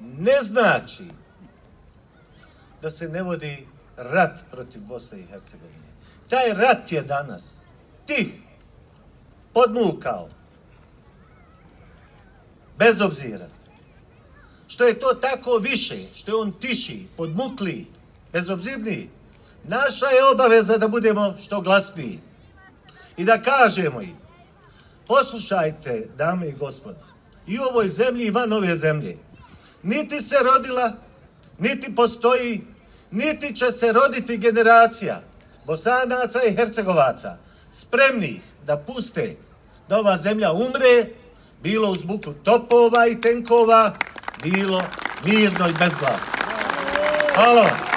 ne znači da se ne vodi rat protiv Bosne i Hercegovine. Taj rat je danas tih podmukao, bez obzira. Što je to tako više, što je on tiši, podmukli, bezobzirniji, naša je obaveza da budemo što glasniji i da kažemo im, poslušajte, dame i gospode, i u ovoj zemlji i van ove zemlje, niti se rodila, niti postoji, niti će se roditi generacija bosanaca i hercegovaca spremnih da puste da ova zemlja umre, bilo uz buku topova i tenkova, bilo mirno i bezglasno. Hvala vam.